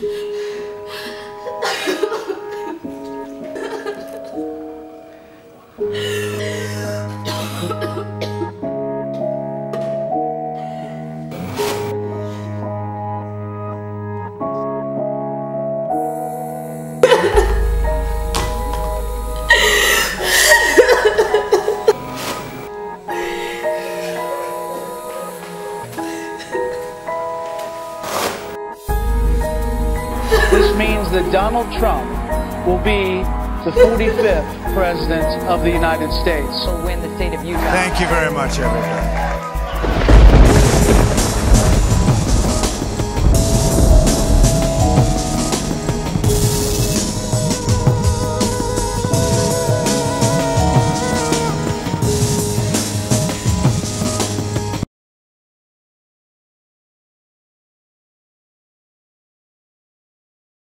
Yeah. This means that Donald Trump will be the 45th President of the United States. Will win the state of Utah. Thank you very much, everybody.